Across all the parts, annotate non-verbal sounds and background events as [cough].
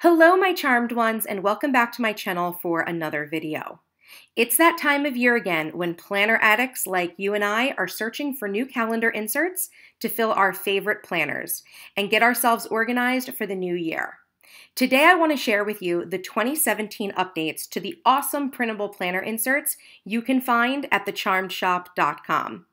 Hello, my charmed ones, and welcome back to my channel for another video. It's that time of year again when planner addicts like you and I are searching for new calendar inserts to fill our favorite planners and get ourselves organized for the new year. Today, I want to share with you the 2017 updates to the awesome printable planner inserts you can find at thecharmedshop.com.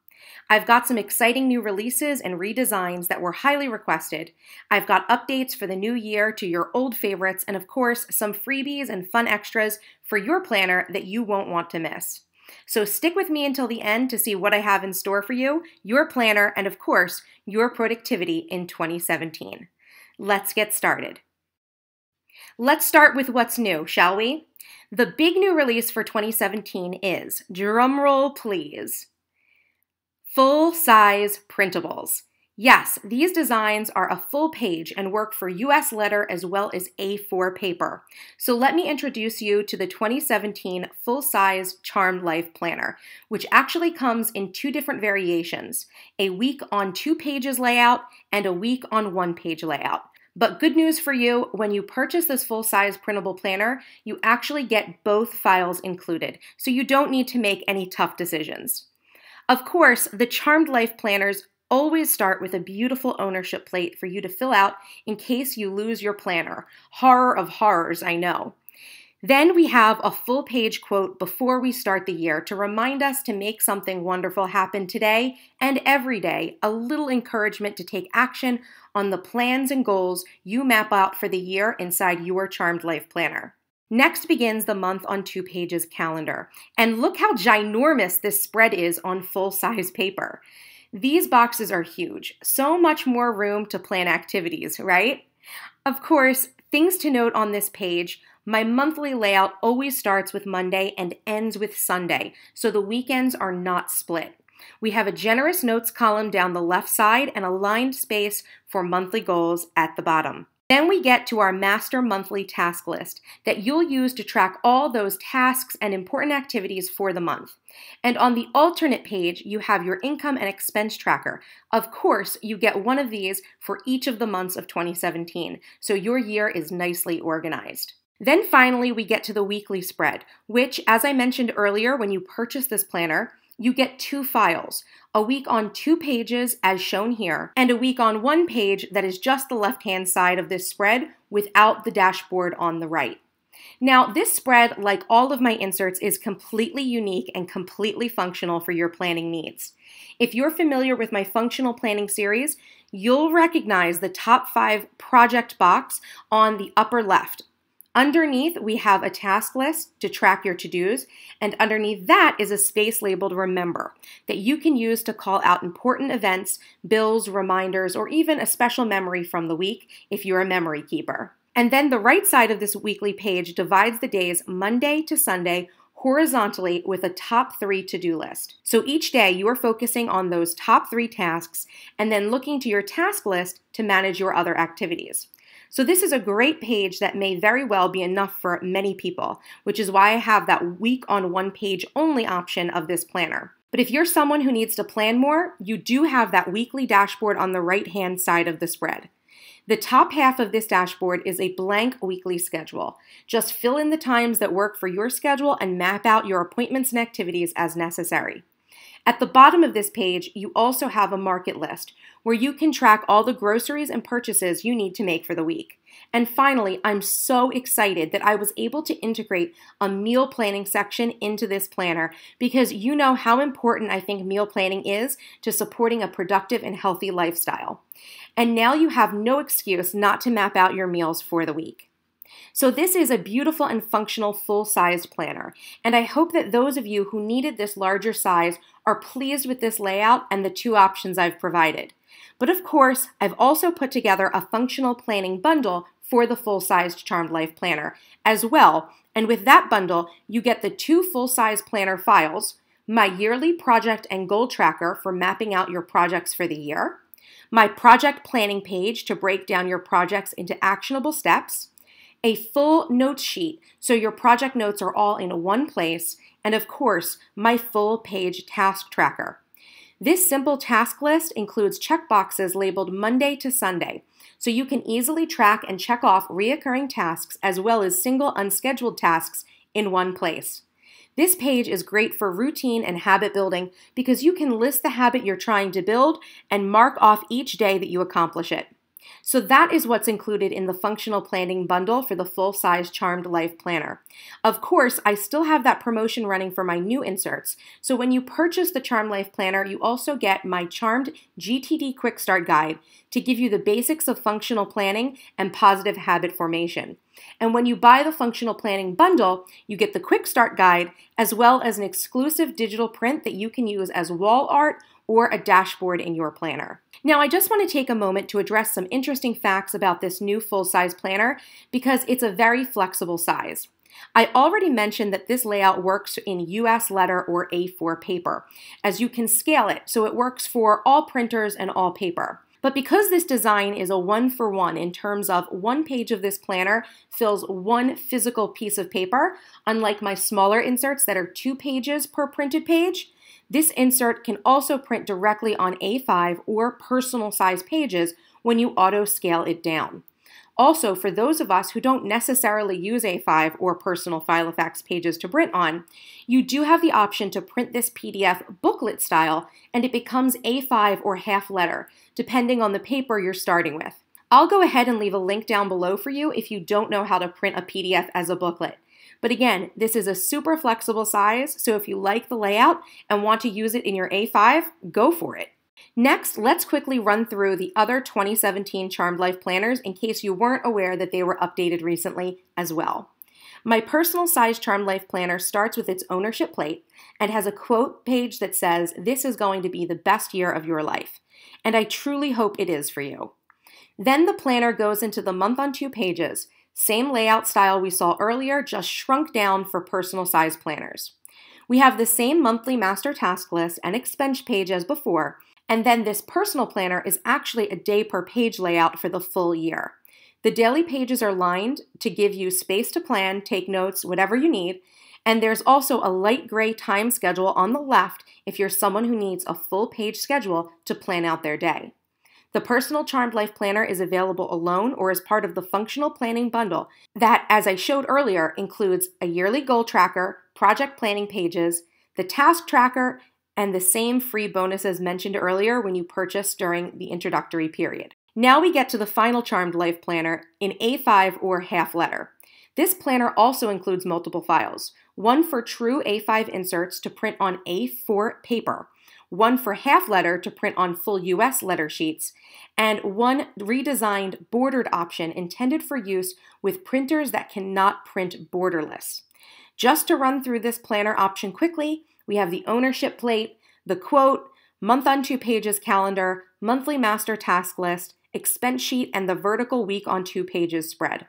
I've got some exciting new releases and redesigns that were highly requested. I've got updates for the new year to your old favorites, and of course, some freebies and fun extras for your planner that you won't want to miss. So stick with me until the end to see what I have in store for you, your planner, and of course, your productivity in 2017. Let's get started. Let's start with what's new, shall we? The big new release for 2017 is, drumroll please, Full size printables. Yes, these designs are a full page and work for US letter as well as A4 paper. So let me introduce you to the 2017 full size Charmed Life Planner, which actually comes in two different variations a week on two pages layout and a week on one page layout. But good news for you, when you purchase this full size printable planner, you actually get both files included, so you don't need to make any tough decisions. Of course, the Charmed Life planners always start with a beautiful ownership plate for you to fill out in case you lose your planner. Horror of horrors, I know. Then we have a full page quote before we start the year to remind us to make something wonderful happen today and every day, a little encouragement to take action on the plans and goals you map out for the year inside your Charmed Life Planner. Next begins the month on two pages calendar. And look how ginormous this spread is on full size paper. These boxes are huge, so much more room to plan activities, right? Of course, things to note on this page my monthly layout always starts with Monday and ends with Sunday, so the weekends are not split. We have a generous notes column down the left side and a lined space for monthly goals at the bottom. Then we get to our master monthly task list that you'll use to track all those tasks and important activities for the month. And on the alternate page, you have your income and expense tracker. Of course, you get one of these for each of the months of 2017, so your year is nicely organized. Then finally, we get to the weekly spread, which, as I mentioned earlier, when you purchase this planner, you get two files a week on two pages, as shown here, and a week on one page that is just the left hand side of this spread without the dashboard on the right. Now, this spread, like all of my inserts, is completely unique and completely functional for your planning needs. If you're familiar with my functional planning series, you'll recognize the top five project box on the upper left. Underneath, we have a task list to track your to dos, and underneath that is a space labeled Remember that you can use to call out important events, bills, reminders, or even a special memory from the week if you're a memory keeper. And then the right side of this weekly page divides the days Monday to Sunday horizontally with a top three to do list. So each day you are focusing on those top three tasks and then looking to your task list to manage your other activities. So this is a great page that may very well be enough for many people, which is why I have that week on one page only option of this planner. But if you're someone who needs to plan more, you do have that weekly dashboard on the right hand side of the spread. The top half of this dashboard is a blank weekly schedule. Just fill in the times that work for your schedule and map out your appointments and activities as necessary. At the bottom of this page, you also have a market list where you can track all the groceries and purchases you need to make for the week. And finally, I'm so excited that I was able to integrate a meal planning section into this planner because you know how important I think meal planning is to supporting a productive and healthy lifestyle. And now you have no excuse not to map out your meals for the week. So this is a beautiful and functional full-sized planner, and I hope that those of you who needed this larger size are pleased with this layout and the two options I've provided. But of course, I've also put together a functional planning bundle for the full-sized Charmed Life Planner as well, and with that bundle, you get the two full-size planner files, my yearly project and goal tracker for mapping out your projects for the year, my project planning page to break down your projects into actionable steps, a full notes sheet so your project notes are all in one place, and of course, my full page task tracker. This simple task list includes checkboxes labeled Monday to Sunday, so you can easily track and check off reoccurring tasks as well as single unscheduled tasks in one place. This page is great for routine and habit building because you can list the habit you're trying to build and mark off each day that you accomplish it. So that is what's included in the functional planning bundle for the full-size Charmed Life Planner. Of course, I still have that promotion running for my new inserts. So when you purchase the Charmed Life Planner, you also get my Charmed GTD Quick Start Guide to give you the basics of functional planning and positive habit formation. And when you buy the functional planning bundle, you get the quick start guide as well as an exclusive digital print that you can use as wall art or a dashboard in your planner. Now, I just want to take a moment to address some interesting facts about this new full size planner because it's a very flexible size. I already mentioned that this layout works in US letter or A4 paper, as you can scale it so it works for all printers and all paper. But because this design is a one for one in terms of one page of this planner fills one physical piece of paper, unlike my smaller inserts that are two pages per printed page, this insert can also print directly on A5 or personal size pages when you auto scale it down. Also, for those of us who don't necessarily use A5 or personal Filofax pages to print on, you do have the option to print this PDF booklet style and it becomes A5 or half letter, depending on the paper you're starting with. I'll go ahead and leave a link down below for you if you don't know how to print a PDF as a booklet. But again, this is a super flexible size, so if you like the layout and want to use it in your A5, go for it. Next, let's quickly run through the other 2017 Charmed Life planners in case you weren't aware that they were updated recently as well. My personal size Charmed Life planner starts with its ownership plate and has a quote page that says, This is going to be the best year of your life. And I truly hope it is for you. Then the planner goes into the month on two pages same layout style we saw earlier, just shrunk down for personal size planners. We have the same monthly master task list and expense page as before, and then this personal planner is actually a day per page layout for the full year. The daily pages are lined to give you space to plan, take notes, whatever you need, and there's also a light gray time schedule on the left if you're someone who needs a full page schedule to plan out their day. The Personal Charmed Life Planner is available alone or as part of the Functional Planning Bundle that, as I showed earlier, includes a yearly goal tracker, project planning pages, the task tracker, and the same free bonuses mentioned earlier when you purchase during the introductory period. Now we get to the final Charmed Life Planner in A5 or half letter. This planner also includes multiple files, one for true A5 inserts to print on A4 paper, one for half letter to print on full US letter sheets, and one redesigned bordered option intended for use with printers that cannot print borderless. Just to run through this planner option quickly, we have the ownership plate, the quote, month on two pages calendar, monthly master task list, expense sheet, and the vertical week on two pages spread.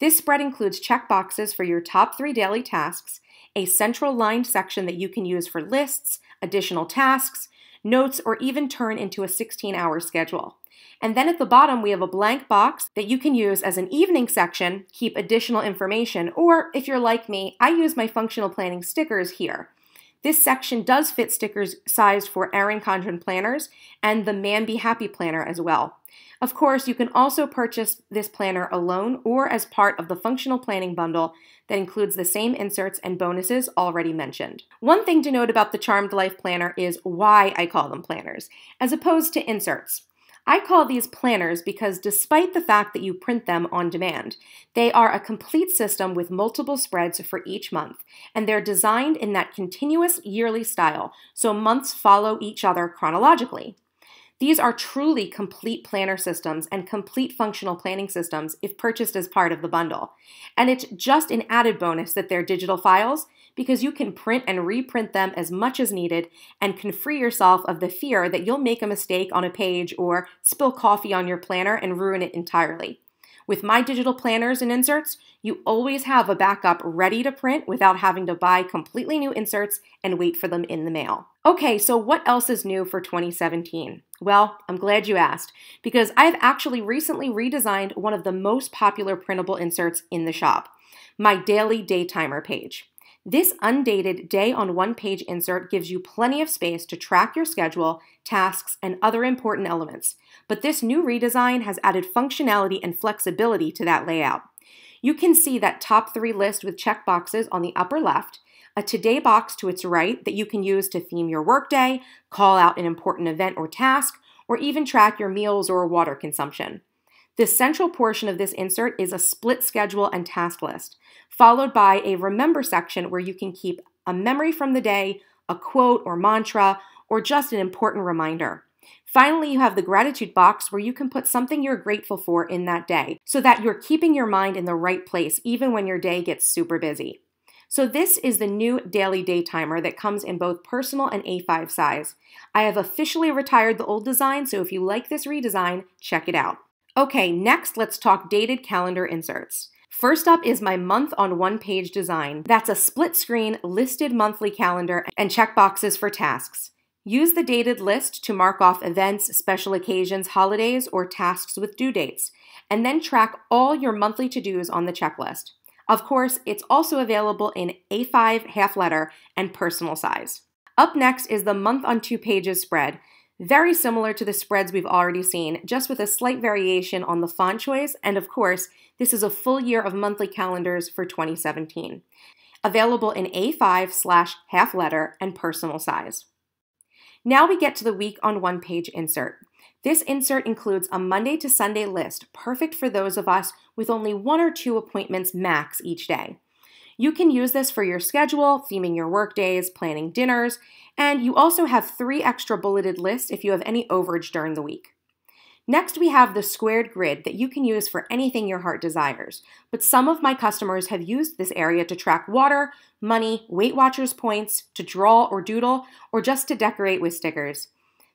This spread includes check boxes for your top three daily tasks, a central lined section that you can use for lists, additional tasks, notes, or even turn into a 16 hour schedule. And then at the bottom, we have a blank box that you can use as an evening section, keep additional information, or if you're like me, I use my functional planning stickers here. This section does fit stickers sized for Erin Condren planners and the MAMBI Happy planner as well. Of course, you can also purchase this planner alone or as part of the functional planning bundle that includes the same inserts and bonuses already mentioned. One thing to note about the Charmed Life Planner is why I call them planners, as opposed to inserts. I call these planners because despite the fact that you print them on demand, they are a complete system with multiple spreads for each month, and they're designed in that continuous yearly style, so months follow each other chronologically. These are truly complete planner systems and complete functional planning systems if purchased as part of the bundle. And it's just an added bonus that they're digital files because you can print and reprint them as much as needed and can free yourself of the fear that you'll make a mistake on a page or spill coffee on your planner and ruin it entirely. With my digital planners and inserts, you always have a backup ready to print without having to buy completely new inserts and wait for them in the mail. Okay, so what else is new for 2017? Well, I'm glad you asked, because I've actually recently redesigned one of the most popular printable inserts in the shop, my daily daytimer page. This undated day on one page insert gives you plenty of space to track your schedule, tasks, and other important elements. But this new redesign has added functionality and flexibility to that layout. You can see that top three list with checkboxes on the upper left, a today box to its right that you can use to theme your workday, call out an important event or task, or even track your meals or water consumption. The central portion of this insert is a split schedule and task list, followed by a remember section where you can keep a memory from the day, a quote or mantra, or just an important reminder. Finally, you have the gratitude box where you can put something you're grateful for in that day so that you're keeping your mind in the right place even when your day gets super busy. So this is the new daily day timer that comes in both personal and A5 size. I have officially retired the old design, so if you like this redesign, check it out. Okay, next let's talk dated calendar inserts. First up is my month on one page design. That's a split screen listed monthly calendar and checkboxes for tasks. Use the dated list to mark off events, special occasions, holidays, or tasks with due dates, and then track all your monthly to dos on the checklist. Of course, it's also available in A5 half letter and personal size. Up next is the month on two pages spread. Very similar to the spreads we've already seen, just with a slight variation on the font choice, and of course, this is a full year of monthly calendars for 2017. Available in A5 slash half letter and personal size. Now we get to the week on one page insert. This insert includes a Monday to Sunday list, perfect for those of us with only one or two appointments max each day. You can use this for your schedule, theming your work days, planning dinners, and you also have three extra bulleted lists if you have any overage during the week. Next, we have the squared grid that you can use for anything your heart desires. But some of my customers have used this area to track water, money, Weight Watchers points, to draw or doodle, or just to decorate with stickers.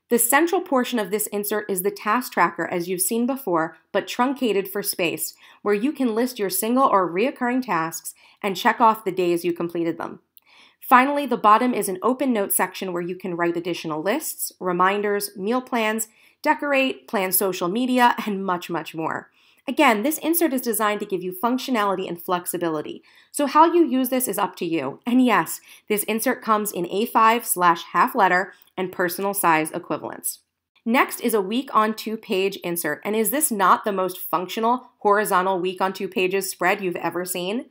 The central portion of this insert is the task tracker as you've seen before, but truncated for space, where you can list your single or reoccurring tasks and check off the days you completed them. Finally, the bottom is an open note section where you can write additional lists, reminders, meal plans, decorate, plan social media, [laughs] and much, much more. Again, this insert is designed to give you functionality and flexibility. So how you use this is up to you. And yes, this insert comes in A5 slash half letter and personal size equivalents. Next is a week on two page insert. And is this not the most functional horizontal week on two pages spread you've ever seen?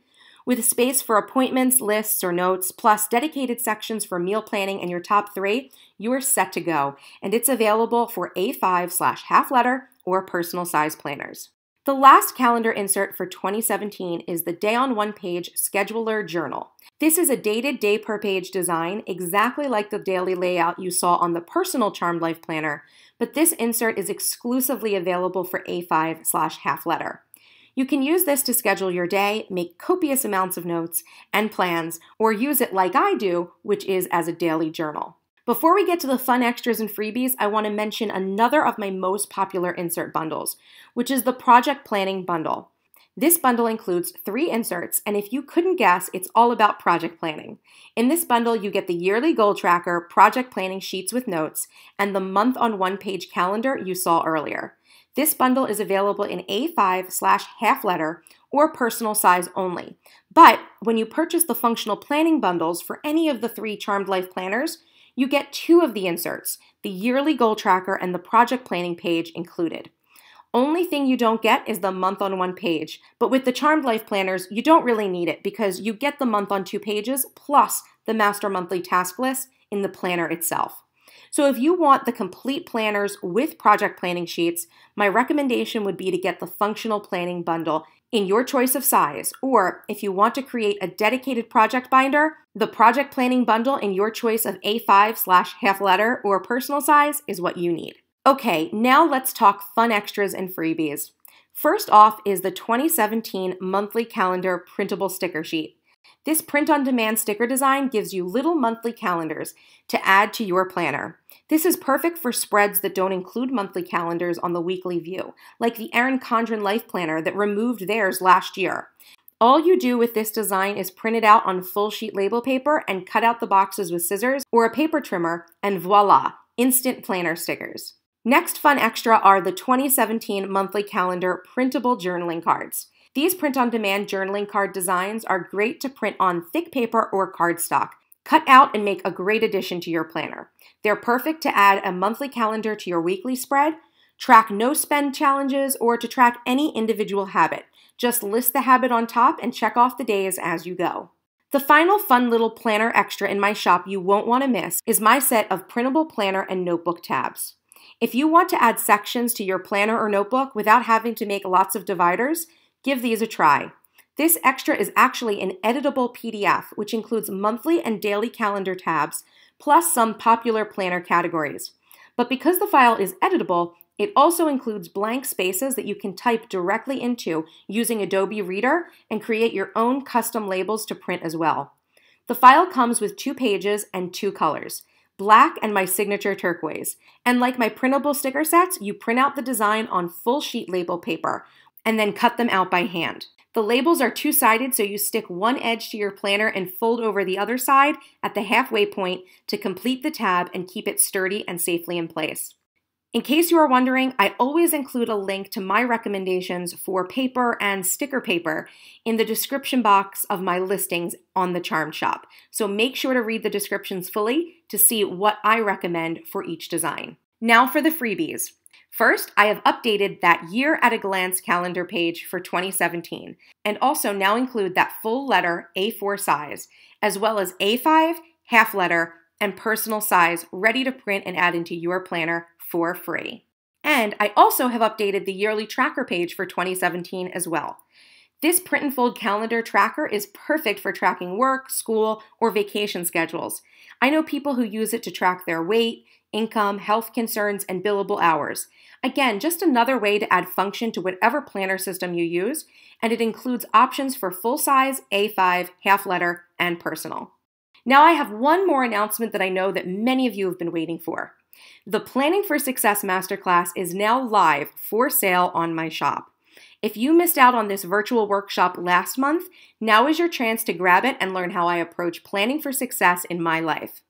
With space for appointments, lists, or notes, plus dedicated sections for meal planning and your top three, you are set to go. And it's available for A5 slash half letter or personal size planners. The last calendar insert for 2017 is the Day on One Page Scheduler Journal. This is a dated day per page design, exactly like the daily layout you saw on the personal Charmed Life Planner, but this insert is exclusively available for A5 slash half letter. You can use this to schedule your day, make copious amounts of notes and plans, or use it like I do, which is as a daily journal. Before we get to the fun extras and freebies, I want to mention another of my most popular insert bundles, which is the Project Planning Bundle. This bundle includes three inserts, and if you couldn't guess, it's all about project planning. In this bundle, you get the yearly goal tracker, project planning sheets with notes, and the month on one page calendar you saw earlier. This bundle is available in A5 slash half letter or personal size only. But when you purchase the functional planning bundles for any of the three Charmed Life planners, you get two of the inserts, the yearly goal tracker and the project planning page included. Only thing you don't get is the month on one page, but with the Charmed Life planners, you don't really need it because you get the month on two pages plus the master monthly task list in the planner itself. So if you want the complete planners with project planning sheets, my recommendation would be to get the functional planning bundle in your choice of size, or if you want to create a dedicated project binder, the project planning bundle in your choice of A5 slash half letter or personal size is what you need. Okay, now let's talk fun extras and freebies. First off is the 2017 monthly calendar printable sticker sheet. This print on demand sticker design gives you little monthly calendars to add to your planner. This is perfect for spreads that don't include monthly calendars on the weekly view, like the Erin Condren Life Planner that removed theirs last year. All you do with this design is print it out on full sheet label paper and cut out the boxes with scissors or a paper trimmer, and voila, instant planner stickers. Next fun extra are the 2017 monthly calendar printable journaling cards. These print on demand journaling card designs are great to print on thick paper or cardstock. Cut out and make a great addition to your planner. They're perfect to add a monthly calendar to your weekly spread, track no spend challenges, or to track any individual habit. Just list the habit on top and check off the days as you go. The final fun little planner extra in my shop you won't want to miss is my set of printable planner and notebook tabs. If you want to add sections to your planner or notebook without having to make lots of dividers, give these a try. This extra is actually an editable PDF, which includes monthly and daily calendar tabs, plus some popular planner categories. But because the file is editable, it also includes blank spaces that you can type directly into using Adobe Reader and create your own custom labels to print as well. The file comes with two pages and two colors, black and my signature turquoise. And like my printable sticker sets, you print out the design on full sheet label paper and then cut them out by hand. The labels are two-sided, so you stick one edge to your planner and fold over the other side at the halfway point to complete the tab and keep it sturdy and safely in place. In case you are wondering, I always include a link to my recommendations for paper and sticker paper in the description box of my listings on the Charmed Shop. So make sure to read the descriptions fully to see what I recommend for each design. Now for the freebies. First, I have updated that year at a glance calendar page for 2017 and also now include that full letter A4 size, as well as A5, half letter, and personal size ready to print and add into your planner for free. And I also have updated the yearly tracker page for 2017 as well. This print and fold calendar tracker is perfect for tracking work, school, or vacation schedules. I know people who use it to track their weight, income, health concerns, and billable hours. Again, just another way to add function to whatever planner system you use, and it includes options for full size, A5, half letter, and personal. Now, I have one more announcement that I know that many of you have been waiting for. The Planning for Success Masterclass is now live for sale on my shop. If you missed out on this virtual workshop last month, now is your chance to grab it and learn how I approach planning for success in my life.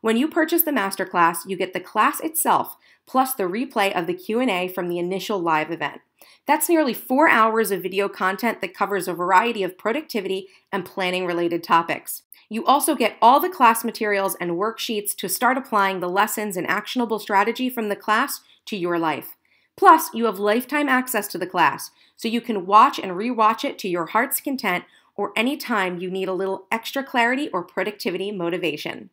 When you purchase the masterclass, you get the class itself plus the replay of the Q&A from the initial live event. That's nearly 4 hours of video content that covers a variety of productivity and planning related topics. You also get all the class materials and worksheets to start applying the lessons and actionable strategy from the class to your life. Plus, you have lifetime access to the class, so you can watch and rewatch it to your heart's content or anytime you need a little extra clarity or productivity motivation.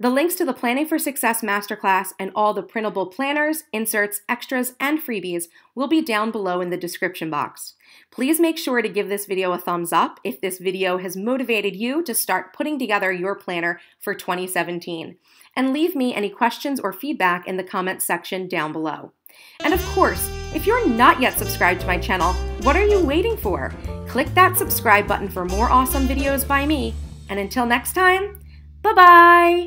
The links to the Planning for Success Masterclass and all the printable planners, inserts, extras, and freebies will be down below in the description box. Please make sure to give this video a thumbs up if this video has motivated you to start putting together your planner for 2017. And leave me any questions or feedback in the comments section down below. And of course, if you're not yet subscribed to my channel, what are you waiting for? Click that subscribe button for more awesome videos by me. And until next time, bye-bye!